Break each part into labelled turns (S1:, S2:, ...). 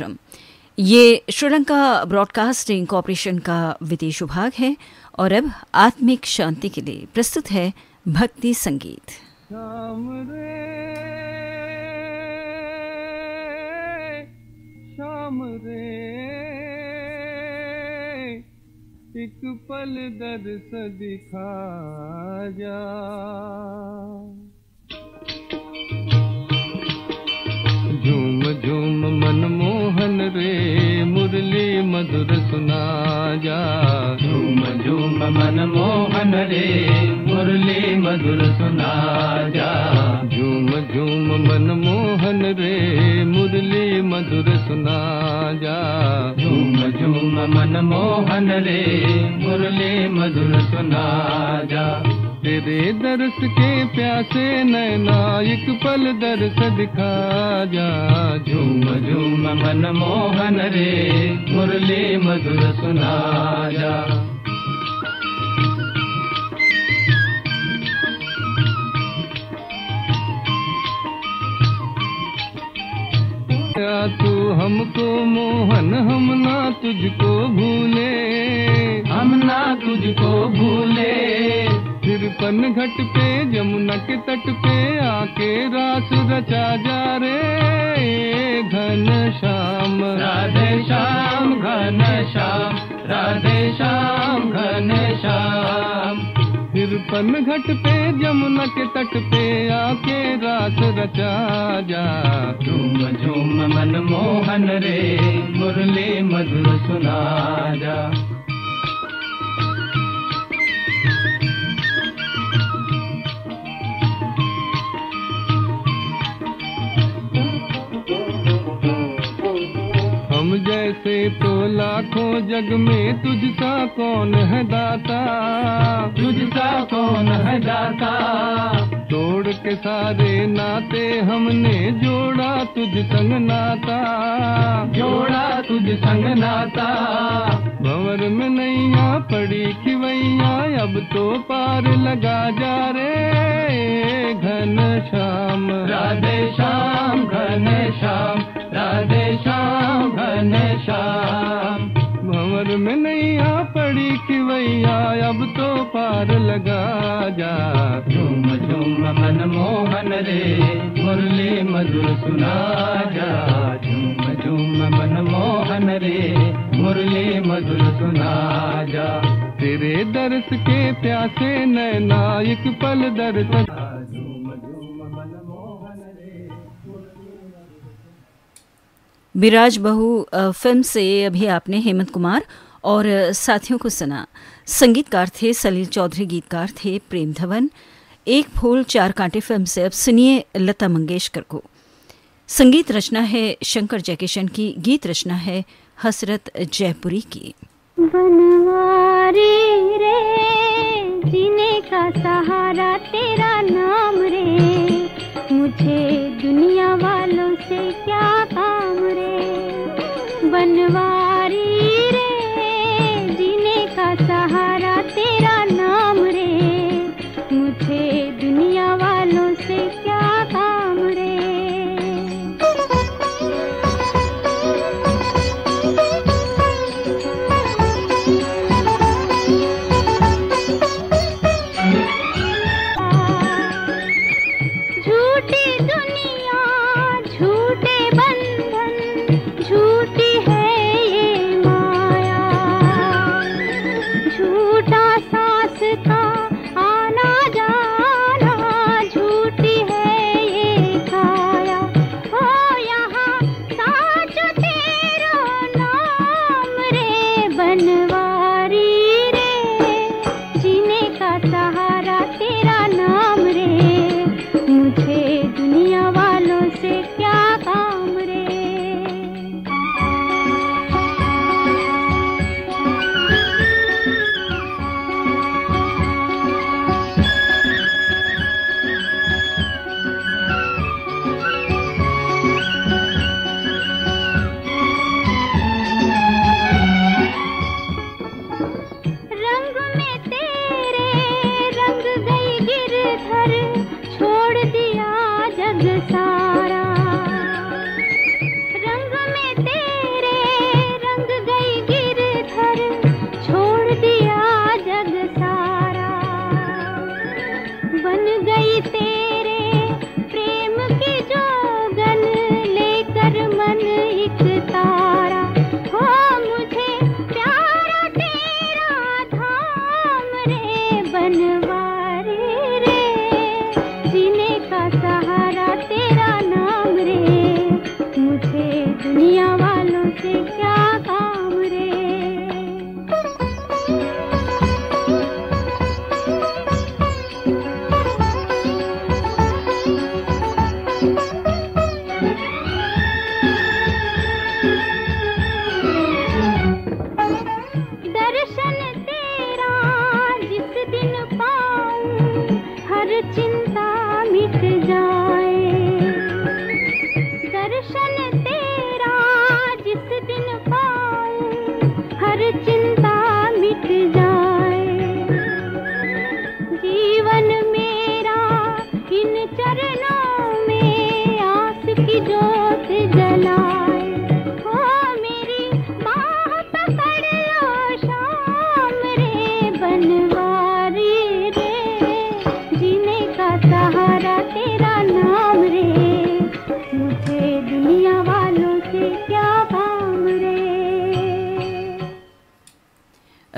S1: कार्यक्रम। ये Sri Lanka broadcasting corporation का विदेश विभाग है और अब आत्मिक शांति के लिए प्रस्तुत है भक्ति संगीत।
S2: शाम रे शाम रे एक पल दर्श दिखा जा। झूम झूम मनमोहन रे मुरली मधुर सुना जा।
S3: झूम झूम मनमोहन रे मुरली मधुर सुना जा।
S2: झूम झूम मनमोहन रे मुरली मधुर सुना जा।
S3: झूम झूम मनमोहन रे मुरली मधुर सुना जा
S2: तेरे दर्श के प्यासे नैना एक पल दर्श दिखा जा।
S3: झूम झूम मन मोहन रे, मुरली मधुर सुना जा।
S2: तू हमको मोहन, हम ना तुझको भूले।
S3: हम ना तुझको भूले।
S2: पन घट पे जमुना के तट पे आके रास रचा जा रे। घन श्याम।
S3: राधे श्याम घन श्याम राधे श्याम घन श्याम।
S2: फिर पन घट पे जमुना के तट पे आके रास रचा जा।
S3: झूम झूम मनमोहन रे मुरली मधुर सुना जा।
S2: लाखों जग में तुझसा कौन है दाता?
S3: तुझसा कौन है दाता?
S2: तोड़ के सारे नाते हमने जोड़ा तुझ संग नाता।
S3: जोड़ा तुझ संग नाता।
S2: भंवर में नैया पड़ी खिवैया अब तो पार लगा जा रे। घन श्याम।
S3: राधे श्याम घन श्याम राधे श्याम घन श्याम।
S2: भंवर में नैया पड़ी खिवैया अब तो पार लगा जा।
S3: झूम झूम मनमोहन रे, मुरली मधुर सुना जा। झूम झूम मनमोहन रे, मुरली मधुर सुना जा।
S2: तेरे दर्श के प्यासे नैना एक पल दर्श
S1: बिराज बहू फ़िल्म से अभी आपने हेमंत कुमार और साथियों को सुना। संगीतकार थे सलील चौधरी, गीतकार थे प्रेम धवन। एक फूल, चार कांटे फ़िल्म से। अब सुनिए लता मंगेशकर को। संगीत रचना है शंकर जयकिशन की, गीत रचना है हसरत जयपुरी की।
S4: रे, जीने का सहारा तेरा नाम रे। मुझे दुनिया वालों से क्या काम रे? बनवारी से क्या दुनिया वालों से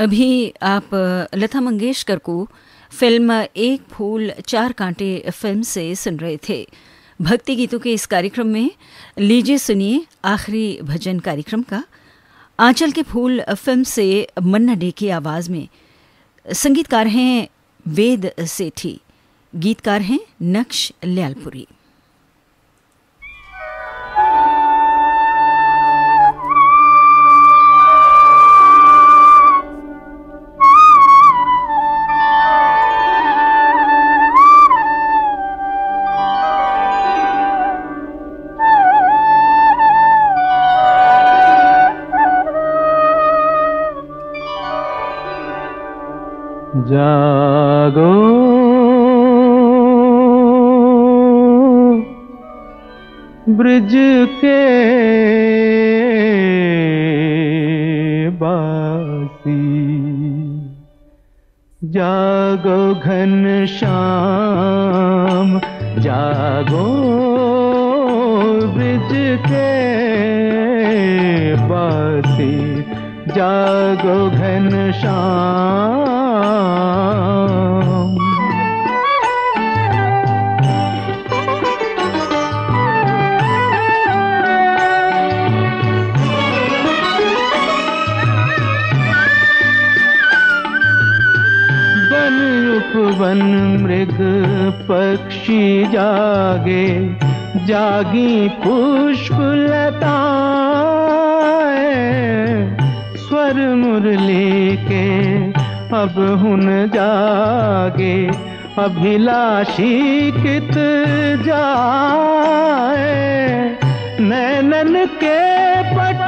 S1: अभी आप लता मंगेशकर को फ़िल्म एक फूल चार कांटे फ़िल्म से सुन रहे थे। भक्ति गीतों के इस कार्यक्रम में लीजिए सुनिए आखिरी भजन कार्यक्रम का। आंचल के फूल फ़िल्म से मन्ना डे की आवाज़ में संगीतकार हैं वेद सेठी, गीतकार हैं नक्श ल्यालपुरी।
S3: जागो। ब्रिज के बासी। जागो घन श्याम जागो ब्रिज के बासी। जागो घन श्याम वन मृग पक्षी जागे जागी पुष्प लता स्वर मुरली के अब हुन जागे, अभिलाषी कित जाए। नैनन के पट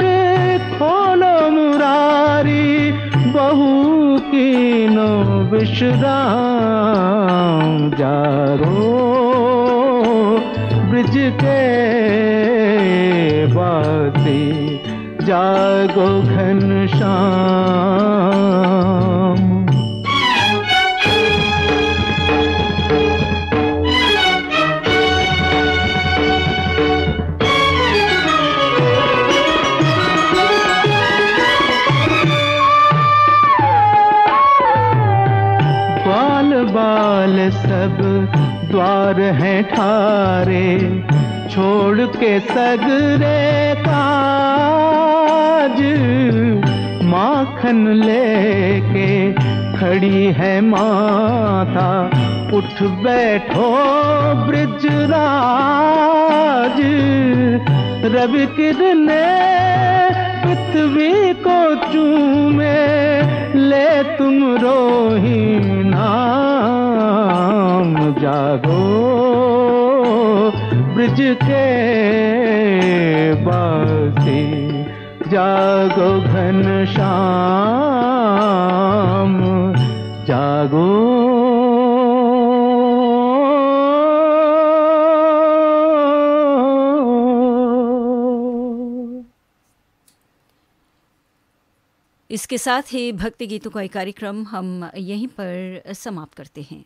S3: खोलो मुरारी, बहू की नो विश्राम जागो ब्रिज के बाती जागो घन श्याम हैं ठारे, छोड़ के सगरे काज माखन लेके खड़ी है माता, उठ बैठो ब्रिजराज रवि किरने पृथ्वी को चूमे, ले तुम रोही नाम जागो, ब्रिज के बासी जागो घन श्याम, जागो।
S1: इसके साथ ही भक्ति गीतों का एक कार्यक्रम हम यहीं पर समाप्त करते हैं।